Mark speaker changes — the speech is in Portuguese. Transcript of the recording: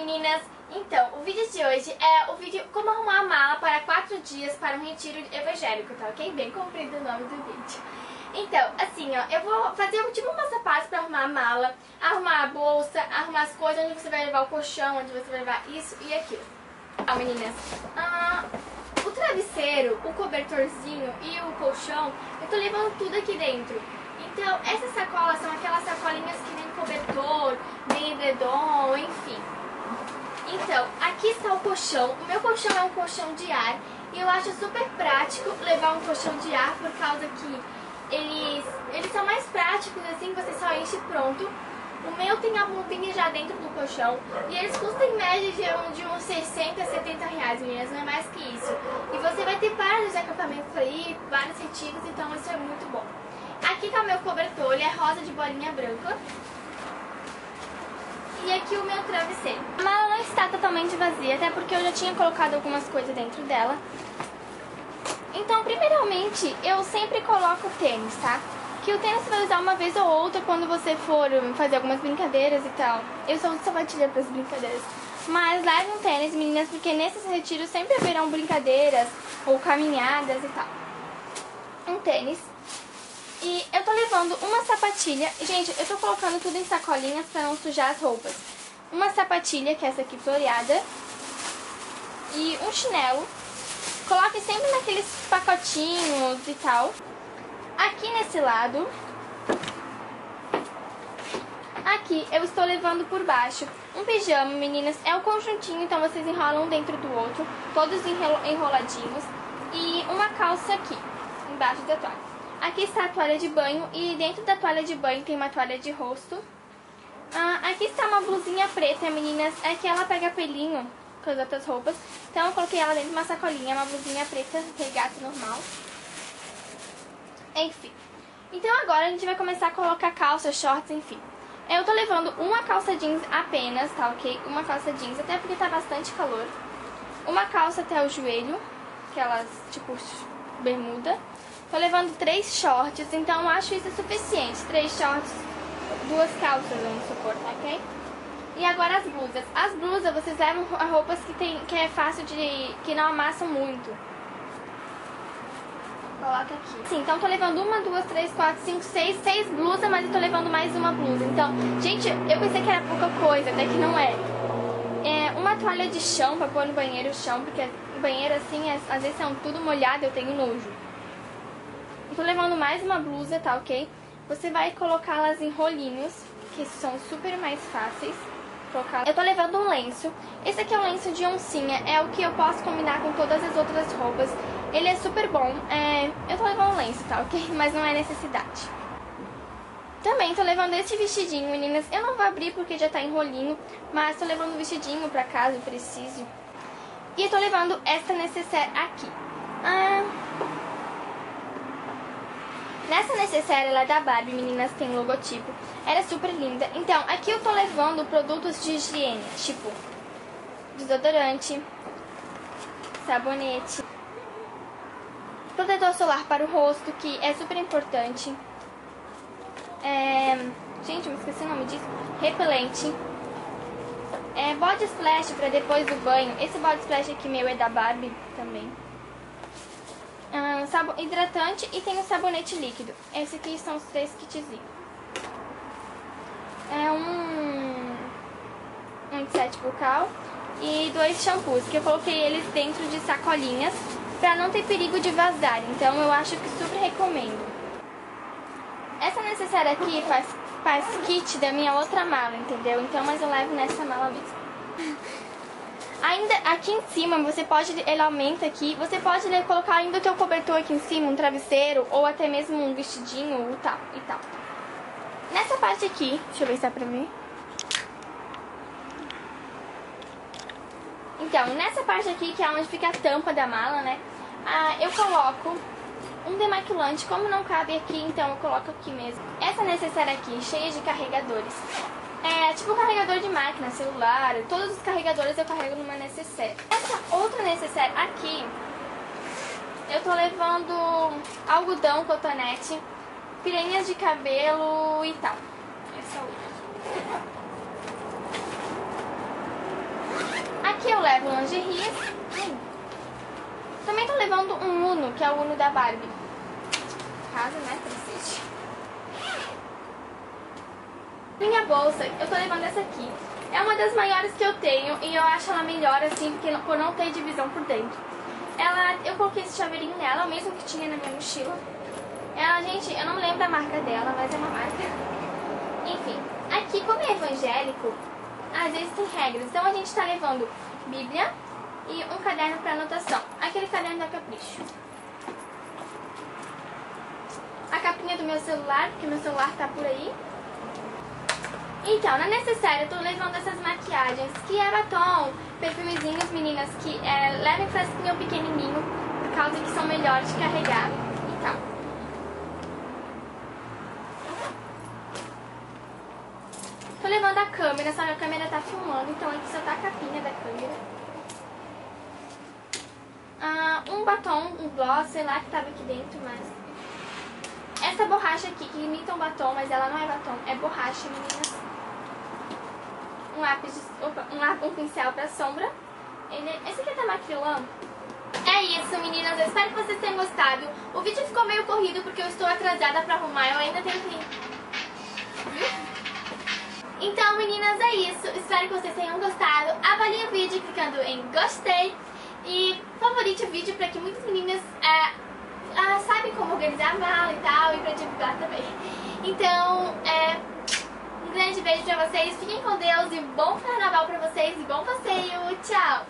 Speaker 1: meninas! Então, o vídeo de hoje é o vídeo como arrumar a mala para 4 dias para um retiro evangélico, tá ok? Bem comprido o nome do vídeo. Então, assim, ó, eu vou fazer tipo um passo a passo para arrumar a mala, arrumar a bolsa, arrumar as coisas, onde você vai levar o colchão, onde você vai levar isso e aquilo. Então, meninas, ah, o travesseiro, o cobertorzinho e o colchão, eu tô levando tudo aqui dentro. Então, essas sacolas são aquelas sacolinhas que vem cobertor, vem edredom, enfim. Então, aqui está o colchão. O meu colchão é um colchão de ar e eu acho super prático levar um colchão de ar por causa que eles, eles são mais práticos, assim, você só enche pronto. O meu tem a bombinha já dentro do colchão e eles custam em média de, uns 60, 70 reais, meninas, não é mais que isso. E você vai ter vários acampamentos aí, vários retiros, então isso é muito bom. Aqui está o meu cobertor, ele é rosa de bolinha branca. E aqui o meu travesseiro. A mala não está totalmente vazia, até porque eu já tinha colocado algumas coisas dentro dela. Então, primeiramente, eu sempre coloco o tênis, tá? Que o tênis você vai usar uma vez ou outra quando você for fazer algumas brincadeiras e tal. Eu só uso sapatilha para as brincadeiras. Mas leve um tênis, meninas, porque nesses retiros sempre haverão brincadeiras ou caminhadas e tal. Um tênis. E eu tô levando uma sapatilha. Gente, eu tô colocando tudo em sacolinhas pra não sujar as roupas. Uma sapatilha, que é essa aqui floreada. E um chinelo. Coloque sempre naqueles pacotinhos e tal. Aqui nesse lado. Aqui eu estou levando por baixo um pijama, meninas. É um conjuntinho, então vocês enrolam um dentro do outro. Todos enroladinhos. E uma calça aqui, embaixo da toalha. Aqui está a toalha de banho e dentro da toalha de banho tem uma toalha de rosto. Ah, aqui está uma blusinha preta, meninas. É que ela pega pelinho com as outras roupas. Então eu coloquei ela dentro de uma sacolinha, uma blusinha preta, regata normal. Enfim. Então agora a gente vai começar a colocar calças, shorts, enfim. Eu tô levando uma calça jeans apenas, tá ok? Uma calça jeans, até porque tá bastante calor. Uma calça até o joelho, aquelas tipo bermuda. Tô levando três shorts, então acho isso suficiente. Três shorts, duas calças, vamos supor, tá ok? E agora as blusas. As blusas vocês levam roupas que, tem, que é fácil de... que não amassam muito. Coloca aqui. Sim, então tô levando uma, duas, três, quatro, cinco, seis, seis blusas, mas eu tô levando mais uma blusa. Então, gente, eu pensei que era pouca coisa, até que não é. Uma toalha de chão pra pôr no banheiro chão, porque o banheiro assim, é, às vezes é tudo molhado, eu tenho nojo. Tô levando mais uma blusa, tá ok? Você vai colocá-las em rolinhos, que são super mais fáceis. Colocar. Eu tô levando um lenço. Esse aqui é um lenço de oncinha, é o que eu posso combinar com todas as outras roupas. Ele é super bom. É... Eu tô levando um lenço, tá ok? Mas não é necessidade. Também tô levando esse vestidinho, meninas. Eu não vou abrir porque já tá em rolinho, mas tô levando um vestidinho pra caso precise. E tô levando essa necessaire aqui. Ah... Nessa necessaire, ela é da Barbie, meninas, tem logotipo. Ela é super linda. Então, aqui eu tô levando produtos de higiene, tipo desodorante, sabonete, protetor solar para o rosto, que é super importante. É... Gente, eu me esqueci o nome disso. Repelente. É, body splash para depois do banho. Esse body splash aqui meu é da Barbie também um, hidratante e tem o sabonete líquido. Esse aqui são os três kitzinhos. É um, um set bucal e dois shampoos, que eu coloquei eles dentro de sacolinhas para não ter perigo de vazar. Então eu acho que super recomendo. Essa necessária aqui faz, faz kit da minha outra mala, entendeu? Então, mas eu levo nessa mala mesmo. Ainda aqui em cima, você pode, ele aumenta aqui, você pode colocar ainda o teu cobertor aqui em cima, um travesseiro, ou até mesmo um vestidinho, tal, e tal. Nessa parte aqui, deixa eu ver se dá pra ver. Então, nessa parte aqui, que é onde fica a tampa da mala, né, ah, eu coloco um demaquilante, como não cabe aqui, então eu coloco aqui mesmo. Essa necessária aqui, cheia de carregadores. É tipo carregador de máquina, celular, todos os carregadores eu carrego numa necessaire. Essa outra necessaire aqui, eu tô levando algodão, cotonete, piranhas de cabelo e tal. Essa outra. levo lingeries. Hum. Também tô levando um Uno, que é o Uno da Barbie. Casa, né, princesa? Minha bolsa, eu tô levando essa aqui. É uma das maiores que eu tenho e eu acho ela melhor assim, porque por não ter divisão por dentro. Ela, eu coloquei esse chaveirinho nela, o mesmo que tinha na minha mochila. Ela, gente, eu não lembro da marca dela, mas é uma marca. Enfim, aqui como é evangélico, às vezes tem regras. Então a gente tá levando Bíblia e um caderno para anotação. Aquele caderno da Capricho. Capinha do meu celular, porque meu celular tá por aí. Então, na necessária, eu tô levando essas maquiagens, que é batom, perfumezinhos, meninas, que é, levem frasquinho pequenininho, por causa que são melhores de carregar e tal. Tô levando a câmera, só que a câmera tá filmando, então aqui só tá a capinha da câmera. Ah, um batom, um gloss, sei lá que tava aqui dentro, mas... Essa borracha aqui, que imita um batom, mas ela não é batom, é borracha, meninas um lápis, de, opa, um, lápis, um pincel pra sombra. Ele, esse aqui é macrilão. É isso, meninas. Eu espero que vocês tenham gostado. O vídeo ficou meio corrido porque eu estou atrasada pra arrumar. Eu ainda tenho que... Então, meninas, é isso. Espero que vocês tenham gostado. Avalie o vídeo clicando em gostei. E favorite o vídeo para que muitas meninas é, ah, como organizar a mala e tal. E pra divulgar também. Então, é... Um grande beijo pra vocês, fiquem com Deus e bom carnaval pra vocês e bom passeio. Tchau!